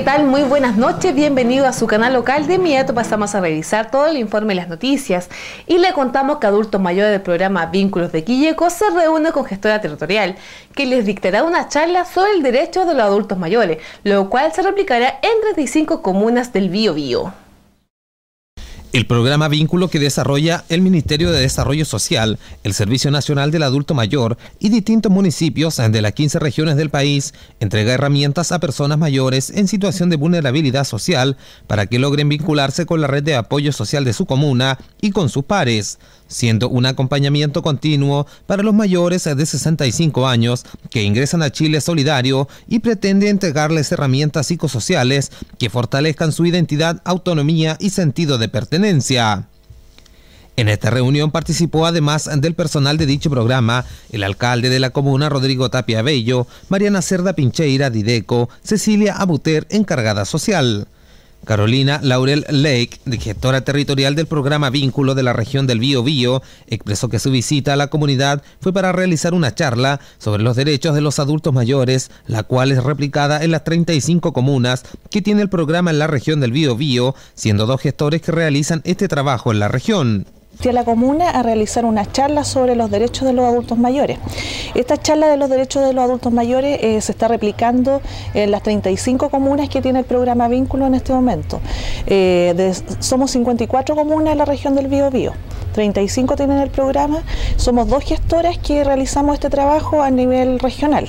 ¿qué tal? Muy buenas noches, bienvenido a su canal local. De inmediato pasamos a revisar todo el informe y las noticias y le contamos que adultos mayores del programa Vínculos de Quilleco se reúne con gestora territorial que les dictará una charla sobre el derecho de los adultos mayores, lo cual se replicará en 35 comunas del Bío Bío. El programa Vínculo que desarrolla el Ministerio de Desarrollo Social, el Servicio Nacional del Adulto Mayor y distintos municipios de las 15 regiones del país entrega herramientas a personas mayores en situación de vulnerabilidad social para que logren vincularse con la red de apoyo social de su comuna y con sus pares siendo un acompañamiento continuo para los mayores de 65 años que ingresan a Chile Solidario y pretende entregarles herramientas psicosociales que fortalezcan su identidad, autonomía y sentido de pertenencia. En esta reunión participó además del personal de dicho programa el alcalde de la comuna Rodrigo Tapia Bello, Mariana Cerda Pincheira Dideco, Cecilia Abuter, encargada social. Carolina Laurel Lake, directora territorial del programa Vínculo de la región del Bío Bío, expresó que su visita a la comunidad fue para realizar una charla sobre los derechos de los adultos mayores, la cual es replicada en las 35 comunas que tiene el programa en la región del Bío Bío, siendo dos gestores que realizan este trabajo en la región a la comuna a realizar una charla sobre los derechos de los adultos mayores. Esta charla de los derechos de los adultos mayores eh, se está replicando en las 35 comunas que tiene el programa Vínculo en este momento. Eh, somos 54 comunas en la región del Biobío. 35 tienen el programa, somos dos gestoras que realizamos este trabajo a nivel regional.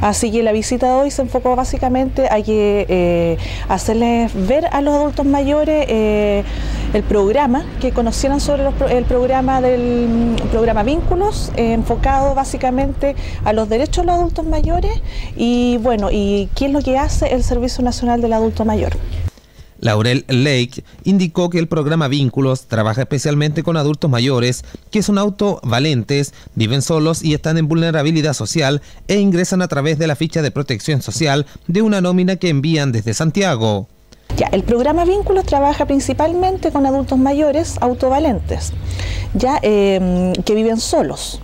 Así que la visita de hoy se enfocó básicamente a que eh, hacerles ver a los adultos mayores eh, el programa, que conocieran sobre el programa del programa Vínculos, eh, enfocado básicamente a los derechos de los adultos mayores y bueno, y qué es lo que hace el Servicio Nacional del Adulto Mayor. Laurel Lake indicó que el programa Vínculos trabaja especialmente con adultos mayores que son autovalentes, viven solos y están en vulnerabilidad social e ingresan a través de la ficha de protección social de una nómina que envían desde Santiago. Ya, el programa Vínculos trabaja principalmente con adultos mayores autovalentes, ya em, que viven solos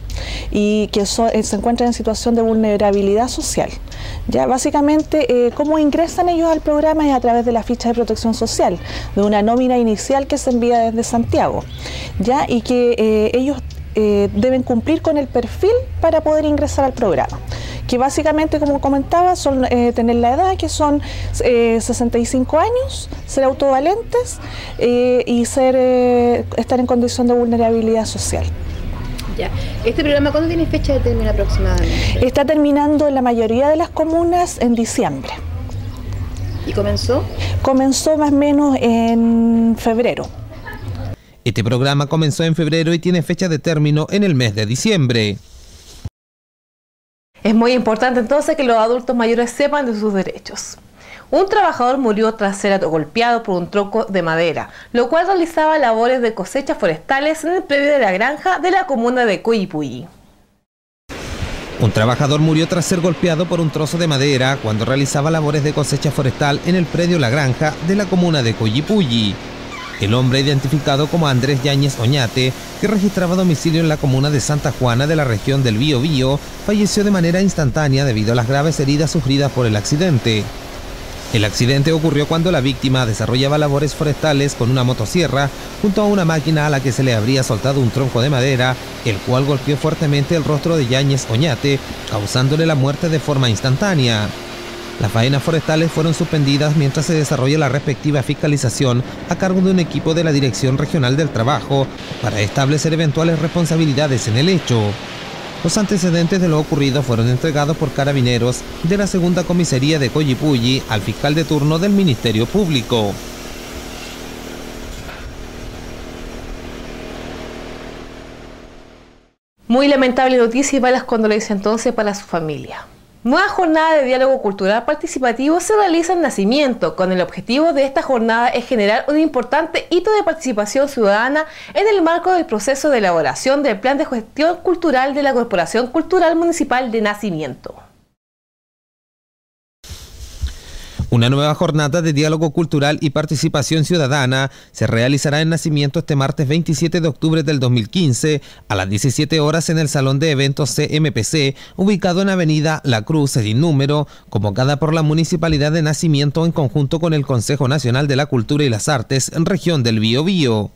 y que eh, se encuentran en situación de vulnerabilidad social. Ya básicamente eh, cómo ingresan ellos al programa es a través de la ficha de protección social, de una nómina inicial que se envía desde Santiago, ya y que eh, ellos deben cumplir con el perfil para poder ingresar al programa que básicamente, como comentaba, son tener la edad, que son 65 años, ser autovalentes y ser, estar en condición de vulnerabilidad social. ¿Este programa cuándo tiene fecha de término aproximadamente? Está terminando en la mayoría de las comunas en diciembre. ¿Y comenzó? Comenzó más o menos en febrero. Este programa comenzó en febrero y tiene fecha de término en el mes de diciembre. Es muy importante entonces que los adultos mayores sepan de sus derechos. Un trabajador murió tras ser golpeado por un tronco de madera, lo cual realizaba labores de cosecha forestales en el predio de la granja de la comuna de Coyipulli. Un trabajador murió tras ser golpeado por un trozo de madera cuando realizaba labores de cosecha forestal en el predio La Granja de la comuna de Coyipulli. El hombre identificado como Andrés Yáñez Oñate, que registraba domicilio en la comuna de Santa Juana de la región del Bío Bío, falleció de manera instantánea debido a las graves heridas sufridas por el accidente. El accidente ocurrió cuando la víctima desarrollaba labores forestales con una motosierra junto a una máquina a la que se le habría soltado un tronco de madera, el cual golpeó fuertemente el rostro de Yáñez Oñate, causándole la muerte de forma instantánea. Las faenas forestales fueron suspendidas mientras se desarrolla la respectiva fiscalización a cargo de un equipo de la Dirección Regional del Trabajo para establecer eventuales responsabilidades en el hecho. Los antecedentes de lo ocurrido fueron entregados por carabineros de la segunda comisaría de Coyipulli al fiscal de turno del Ministerio Público. Muy lamentable noticia y balas cuando le dice entonces para su familia. Nueva jornada de diálogo cultural participativo se realiza en Nacimiento, con el objetivo de esta jornada es generar un importante hito de participación ciudadana en el marco del proceso de elaboración del Plan de Gestión Cultural de la Corporación Cultural Municipal de Nacimiento. Una nueva jornada de diálogo cultural y participación ciudadana se realizará en Nacimiento este martes 27 de octubre del 2015 a las 17 horas en el Salón de Eventos CMPC, ubicado en Avenida La Cruz, sin número, convocada por la Municipalidad de Nacimiento en conjunto con el Consejo Nacional de la Cultura y las Artes en región del Biobío.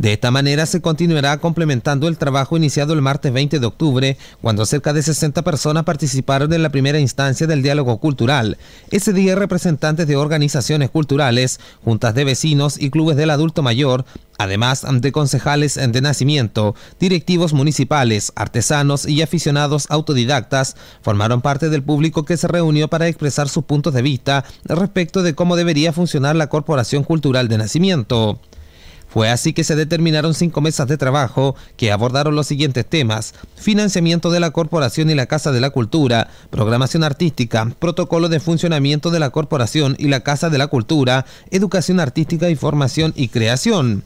De esta manera se continuará complementando el trabajo iniciado el martes 20 de octubre, cuando cerca de 60 personas participaron en la primera instancia del diálogo cultural. Ese día representantes de organizaciones culturales, juntas de vecinos y clubes del adulto mayor, además de concejales de nacimiento, directivos municipales, artesanos y aficionados autodidactas, formaron parte del público que se reunió para expresar sus puntos de vista respecto de cómo debería funcionar la Corporación Cultural de Nacimiento. Fue así que se determinaron cinco mesas de trabajo que abordaron los siguientes temas, financiamiento de la corporación y la Casa de la Cultura, programación artística, protocolo de funcionamiento de la corporación y la Casa de la Cultura, educación artística y formación y creación.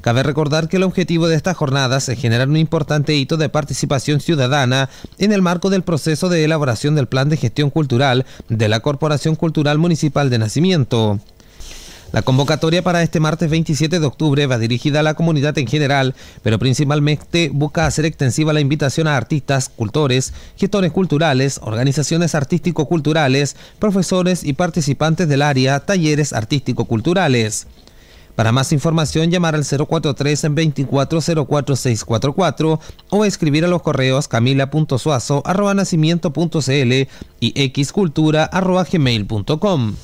Cabe recordar que el objetivo de estas jornadas es generar un importante hito de participación ciudadana en el marco del proceso de elaboración del Plan de Gestión Cultural de la Corporación Cultural Municipal de Nacimiento. La convocatoria para este martes 27 de octubre va dirigida a la comunidad en general, pero principalmente busca hacer extensiva la invitación a artistas, cultores, gestores culturales, organizaciones artístico-culturales, profesores y participantes del área, talleres artístico-culturales. Para más información, llamar al 043 en 2404644 o escribir a los correos camila.suazo.nacimiento.cl y xcultura.gmail.com.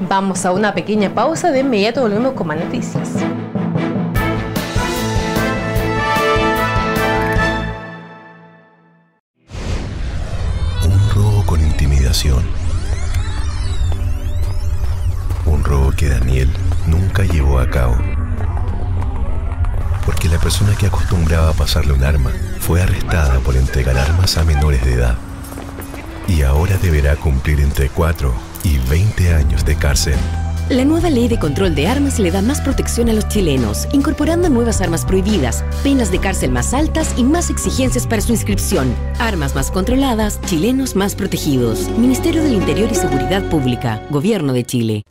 Vamos a una pequeña pausa, de inmediato volvemos con más noticias. Un robo con intimidación. Un robo que Daniel nunca llevó a cabo. Porque la persona que acostumbraba a pasarle un arma fue arrestada por entregar armas a menores de edad. Y ahora deberá cumplir entre 4 y 20 años de cárcel. La nueva ley de control de armas le da más protección a los chilenos, incorporando nuevas armas prohibidas, penas de cárcel más altas y más exigencias para su inscripción. Armas más controladas, chilenos más protegidos. Ministerio del Interior y Seguridad Pública, Gobierno de Chile.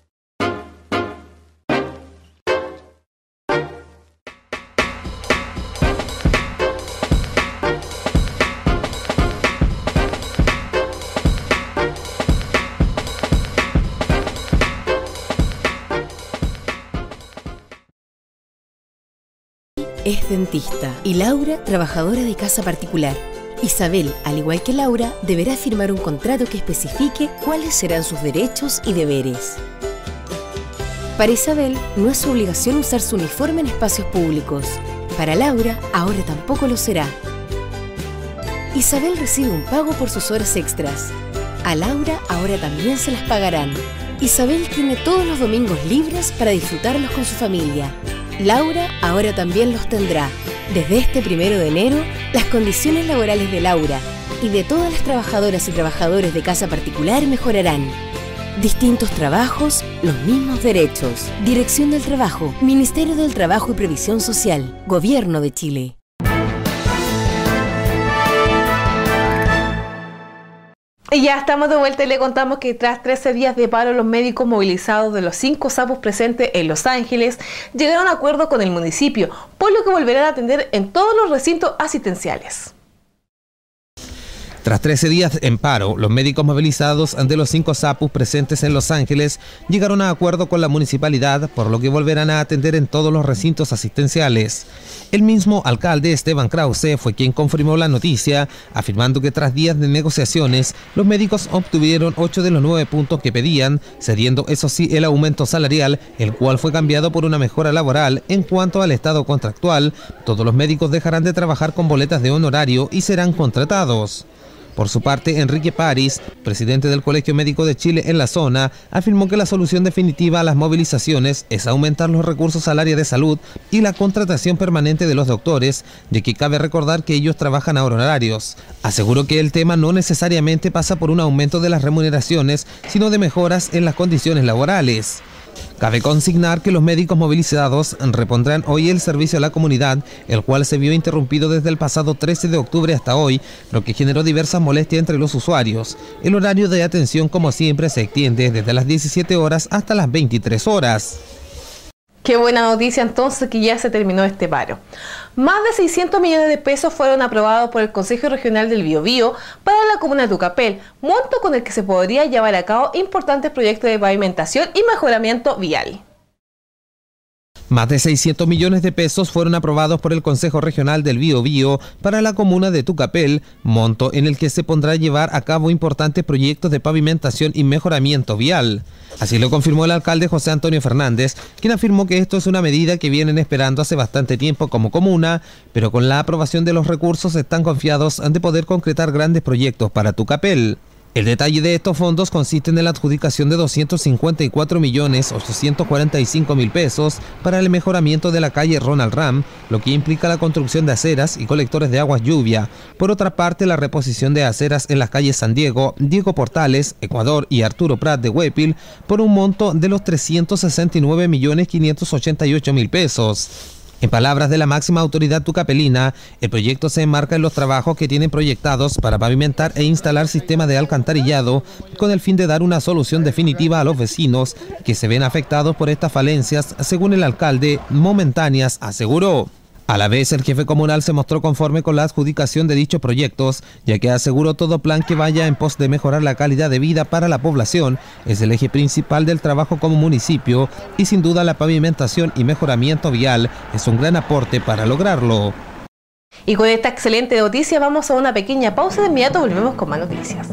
Es dentista y Laura, trabajadora de casa particular. Isabel, al igual que Laura, deberá firmar un contrato que especifique cuáles serán sus derechos y deberes. Para Isabel, no es su obligación usar su uniforme en espacios públicos. Para Laura, ahora tampoco lo será. Isabel recibe un pago por sus horas extras. A Laura ahora también se las pagarán. Isabel tiene todos los domingos libres para disfrutarlos con su familia Laura ahora también los tendrá. Desde este primero de enero, las condiciones laborales de Laura y de todas las trabajadoras y trabajadores de casa particular mejorarán. Distintos trabajos, los mismos derechos. Dirección del Trabajo, Ministerio del Trabajo y Previsión Social, Gobierno de Chile. Ya estamos de vuelta y le contamos que tras 13 días de paro, los médicos movilizados de los cinco sapos presentes en Los Ángeles llegaron a acuerdo con el municipio, por lo que volverán a atender en todos los recintos asistenciales. Tras 13 días en paro, los médicos movilizados ante los cinco SAPUS presentes en Los Ángeles llegaron a acuerdo con la municipalidad, por lo que volverán a atender en todos los recintos asistenciales. El mismo alcalde Esteban Krause fue quien confirmó la noticia, afirmando que tras días de negociaciones, los médicos obtuvieron 8 de los 9 puntos que pedían, cediendo eso sí el aumento salarial, el cual fue cambiado por una mejora laboral en cuanto al estado contractual. Todos los médicos dejarán de trabajar con boletas de honorario y serán contratados. Por su parte, Enrique París, presidente del Colegio Médico de Chile en la zona, afirmó que la solución definitiva a las movilizaciones es aumentar los recursos al área de salud y la contratación permanente de los doctores, ya que cabe recordar que ellos trabajan a horarios. Aseguró que el tema no necesariamente pasa por un aumento de las remuneraciones, sino de mejoras en las condiciones laborales. Cabe consignar que los médicos movilizados repondrán hoy el servicio a la comunidad, el cual se vio interrumpido desde el pasado 13 de octubre hasta hoy, lo que generó diversas molestias entre los usuarios. El horario de atención, como siempre, se extiende desde las 17 horas hasta las 23 horas. Qué buena noticia entonces que ya se terminó este paro. Más de 600 millones de pesos fueron aprobados por el Consejo Regional del Biobío para la comuna de Tucapel, monto con el que se podría llevar a cabo importantes proyectos de pavimentación y mejoramiento vial. Más de 600 millones de pesos fueron aprobados por el Consejo Regional del Bío para la comuna de Tucapel, monto en el que se pondrá a llevar a cabo importantes proyectos de pavimentación y mejoramiento vial. Así lo confirmó el alcalde José Antonio Fernández, quien afirmó que esto es una medida que vienen esperando hace bastante tiempo como comuna, pero con la aprobación de los recursos están confiados de poder concretar grandes proyectos para Tucapel. El detalle de estos fondos consiste en la adjudicación de 254 millones 845 mil pesos para el mejoramiento de la calle Ronald Ram, lo que implica la construcción de aceras y colectores de aguas lluvia. Por otra parte, la reposición de aceras en las calles San Diego, Diego Portales, Ecuador y Arturo Prat de Huepil por un monto de los 369 millones 588 mil pesos. En palabras de la máxima autoridad tucapelina, el proyecto se enmarca en los trabajos que tienen proyectados para pavimentar e instalar sistemas de alcantarillado con el fin de dar una solución definitiva a los vecinos que se ven afectados por estas falencias, según el alcalde, momentáneas, aseguró. A la vez, el jefe comunal se mostró conforme con la adjudicación de dichos proyectos, ya que aseguró todo plan que vaya en pos de mejorar la calidad de vida para la población es el eje principal del trabajo como municipio y sin duda la pavimentación y mejoramiento vial es un gran aporte para lograrlo. Y con esta excelente noticia vamos a una pequeña pausa de inmediato volvemos con más noticias.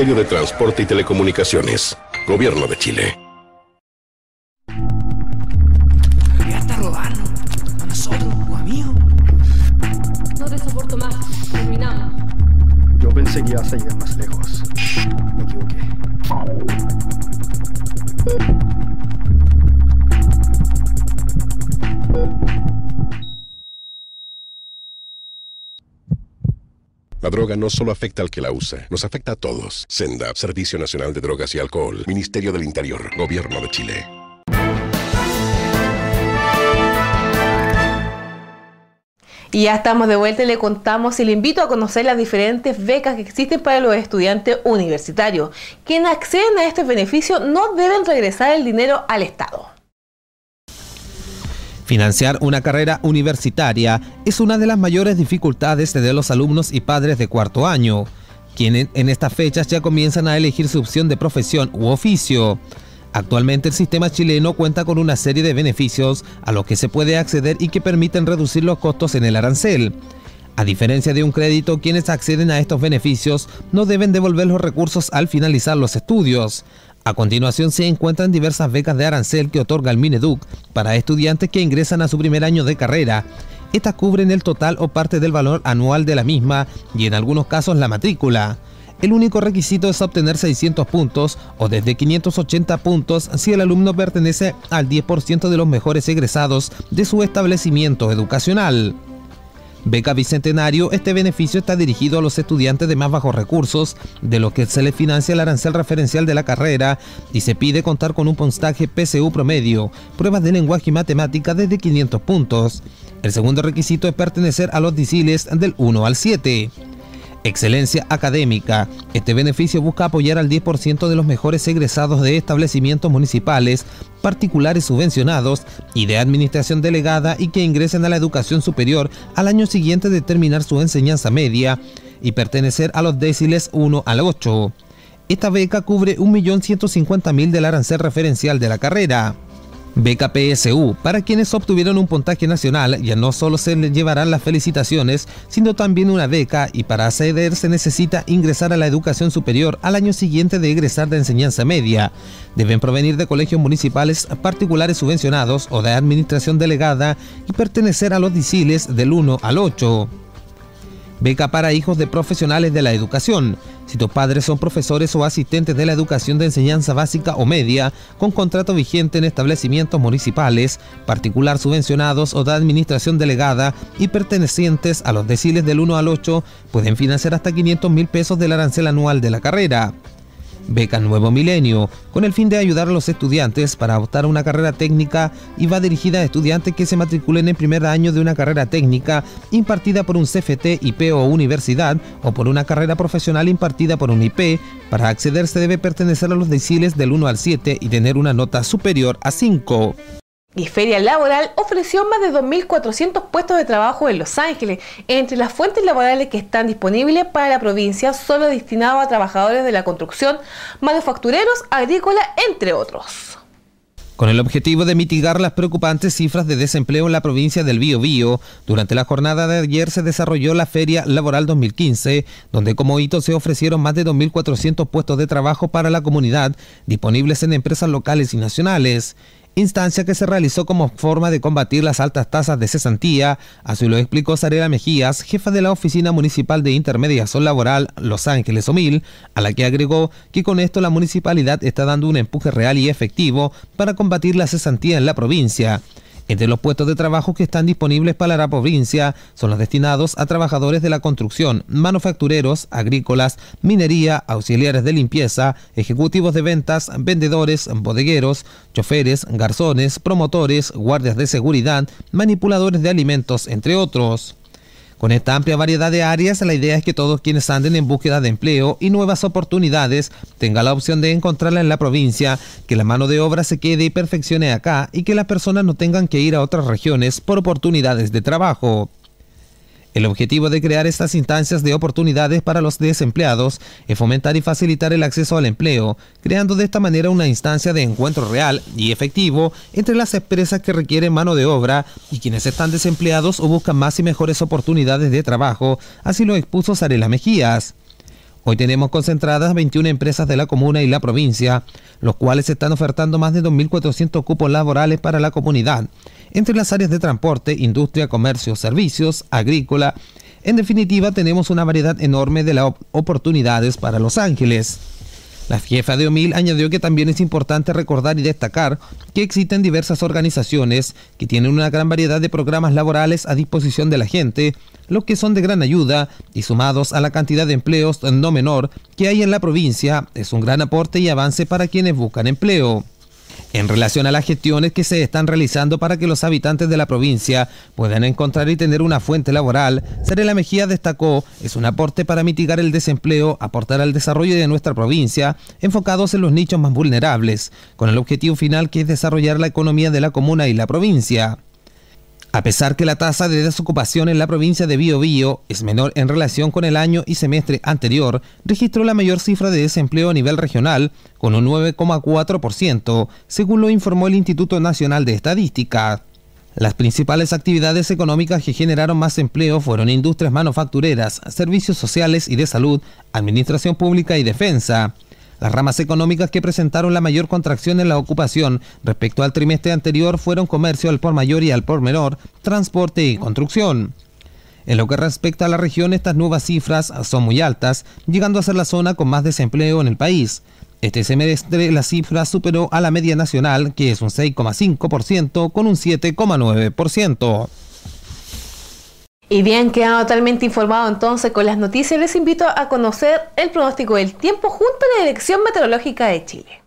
Ministerio de Transporte y Telecomunicaciones. Gobierno de Chile. La droga no solo afecta al que la usa, nos afecta a todos. Senda, Servicio Nacional de Drogas y Alcohol, Ministerio del Interior, Gobierno de Chile. Y ya estamos de vuelta y le contamos y le invito a conocer las diferentes becas que existen para los estudiantes universitarios. Quienes acceden a este beneficio no deben regresar el dinero al Estado. Financiar una carrera universitaria es una de las mayores dificultades de los alumnos y padres de cuarto año, quienes en estas fechas ya comienzan a elegir su opción de profesión u oficio. Actualmente el sistema chileno cuenta con una serie de beneficios a los que se puede acceder y que permiten reducir los costos en el arancel. A diferencia de un crédito, quienes acceden a estos beneficios no deben devolver los recursos al finalizar los estudios. A continuación se encuentran diversas becas de arancel que otorga el Mineduc para estudiantes que ingresan a su primer año de carrera. Estas cubren el total o parte del valor anual de la misma y en algunos casos la matrícula. El único requisito es obtener 600 puntos o desde 580 puntos si el alumno pertenece al 10% de los mejores egresados de su establecimiento educacional. Beca Bicentenario, este beneficio está dirigido a los estudiantes de más bajos recursos, de los que se les financia el arancel referencial de la carrera y se pide contar con un puntaje PSU promedio, pruebas de lenguaje y matemática desde 500 puntos. El segundo requisito es pertenecer a los disiles del 1 al 7. Excelencia académica. Este beneficio busca apoyar al 10% de los mejores egresados de establecimientos municipales, particulares subvencionados y de administración delegada y que ingresen a la educación superior al año siguiente de terminar su enseñanza media y pertenecer a los déciles 1 al 8. Esta beca cubre 1.150.000 del arancel referencial de la carrera. Beca PSU. Para quienes obtuvieron un puntaje nacional, ya no solo se les llevarán las felicitaciones, sino también una beca y para acceder se necesita ingresar a la educación superior al año siguiente de egresar de enseñanza media. Deben provenir de colegios municipales particulares subvencionados o de administración delegada y pertenecer a los disiles del 1 al 8. Beca para hijos de profesionales de la educación. Si tus padres son profesores o asistentes de la educación de enseñanza básica o media, con contrato vigente en establecimientos municipales, particular subvencionados o de administración delegada y pertenecientes a los deciles del 1 al 8, pueden financiar hasta 500 mil pesos del arancel anual de la carrera. Beca Nuevo Milenio, con el fin de ayudar a los estudiantes para optar a una carrera técnica y va dirigida a estudiantes que se matriculen en primer año de una carrera técnica impartida por un CFT, IP o universidad o por una carrera profesional impartida por un IP. Para acceder se debe pertenecer a los deciles del 1 al 7 y tener una nota superior a 5. Y Feria Laboral ofreció más de 2.400 puestos de trabajo en Los Ángeles, entre las fuentes laborales que están disponibles para la provincia, solo destinados a trabajadores de la construcción, manufactureros, agrícola, entre otros. Con el objetivo de mitigar las preocupantes cifras de desempleo en la provincia del Biobío, durante la jornada de ayer se desarrolló la Feria Laboral 2015, donde como hito se ofrecieron más de 2.400 puestos de trabajo para la comunidad, disponibles en empresas locales y nacionales instancia que se realizó como forma de combatir las altas tasas de cesantía, así lo explicó Sarela Mejías, jefa de la Oficina Municipal de Intermediación Laboral Los Ángeles Omil, a la que agregó que con esto la municipalidad está dando un empuje real y efectivo para combatir la cesantía en la provincia. Entre los puestos de trabajo que están disponibles para la provincia son los destinados a trabajadores de la construcción, manufactureros, agrícolas, minería, auxiliares de limpieza, ejecutivos de ventas, vendedores, bodegueros, choferes, garzones, promotores, guardias de seguridad, manipuladores de alimentos, entre otros. Con esta amplia variedad de áreas, la idea es que todos quienes anden en búsqueda de empleo y nuevas oportunidades tengan la opción de encontrarla en la provincia, que la mano de obra se quede y perfeccione acá y que las personas no tengan que ir a otras regiones por oportunidades de trabajo. El objetivo de crear estas instancias de oportunidades para los desempleados es fomentar y facilitar el acceso al empleo, creando de esta manera una instancia de encuentro real y efectivo entre las empresas que requieren mano de obra y quienes están desempleados o buscan más y mejores oportunidades de trabajo, así lo expuso Sarela Mejías. Hoy tenemos concentradas 21 empresas de la comuna y la provincia, los cuales están ofertando más de 2.400 cupos laborales para la comunidad, entre las áreas de transporte, industria, comercio, servicios, agrícola. En definitiva, tenemos una variedad enorme de las oportunidades para Los Ángeles. La jefa de OMIL añadió que también es importante recordar y destacar que existen diversas organizaciones que tienen una gran variedad de programas laborales a disposición de la gente, lo que son de gran ayuda y sumados a la cantidad de empleos no menor que hay en la provincia, es un gran aporte y avance para quienes buscan empleo. En relación a las gestiones que se están realizando para que los habitantes de la provincia puedan encontrar y tener una fuente laboral, Sarela Mejía destacó, es un aporte para mitigar el desempleo, aportar al desarrollo de nuestra provincia, enfocados en los nichos más vulnerables, con el objetivo final que es desarrollar la economía de la comuna y la provincia. A pesar que la tasa de desocupación en la provincia de Biobío es menor en relación con el año y semestre anterior, registró la mayor cifra de desempleo a nivel regional, con un 9,4%, según lo informó el Instituto Nacional de Estadística. Las principales actividades económicas que generaron más empleo fueron industrias manufactureras, servicios sociales y de salud, administración pública y defensa. Las ramas económicas que presentaron la mayor contracción en la ocupación respecto al trimestre anterior fueron comercio al por mayor y al por menor, transporte y construcción. En lo que respecta a la región, estas nuevas cifras son muy altas, llegando a ser la zona con más desempleo en el país. Este semestre la cifra superó a la media nacional, que es un 6,5%, con un 7,9%. Y bien quedado totalmente informado entonces con las noticias, les invito a conocer el pronóstico del tiempo junto a la Dirección Meteorológica de Chile.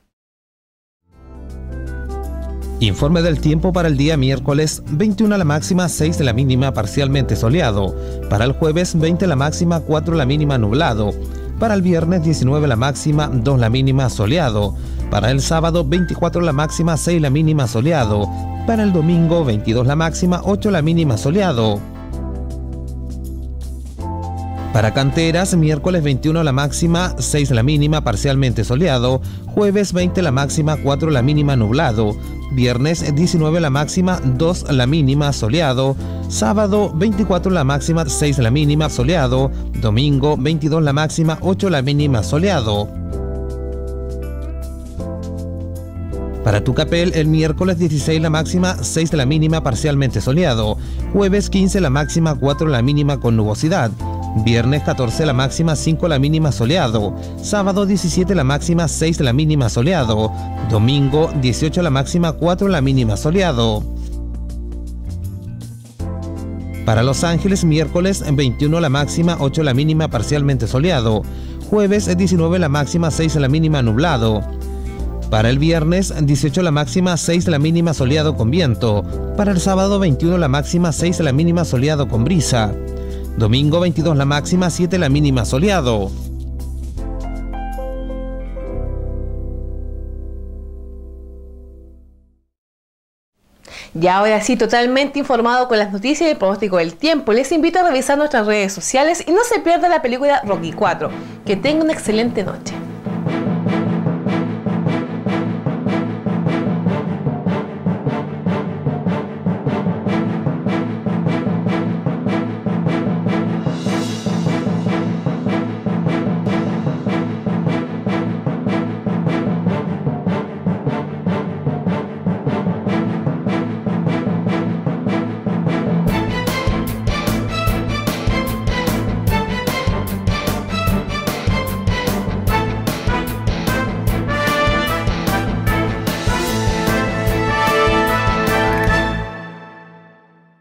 Informe del tiempo para el día miércoles 21 la máxima, 6 de la mínima parcialmente soleado. Para el jueves 20 la máxima, 4 la mínima nublado. Para el viernes 19 la máxima, 2 la mínima soleado. Para el sábado 24 la máxima, 6 la mínima soleado. Para el domingo 22 la máxima, 8 la mínima soleado. Para Canteras, miércoles 21 la máxima, 6 la mínima, parcialmente soleado. Jueves 20 la máxima, 4 la mínima, nublado. Viernes 19 la máxima, 2 la mínima, soleado. Sábado 24 la máxima, 6 la mínima, soleado. Domingo 22 la máxima, 8 la mínima, soleado. Para Tucapel, el miércoles 16 la máxima, 6 la mínima, parcialmente soleado. Jueves 15 la máxima, 4 la mínima con nubosidad. Viernes 14 la máxima, 5 la mínima soleado. Sábado 17 la máxima, 6 la mínima soleado. Domingo 18 la máxima, 4 la mínima soleado. Para Los Ángeles, miércoles 21 la máxima, 8 la mínima parcialmente soleado. Jueves 19 la máxima, 6 la mínima nublado. Para el viernes 18 la máxima, 6 la mínima soleado con viento. Para el sábado 21 la máxima, 6 la mínima soleado con brisa. Domingo 22 la máxima, 7 la mínima soleado. Y ahora sí, totalmente informado con las noticias y el pronóstico del tiempo, les invito a revisar nuestras redes sociales y no se pierda la película Rocky 4. Que tenga una excelente noche.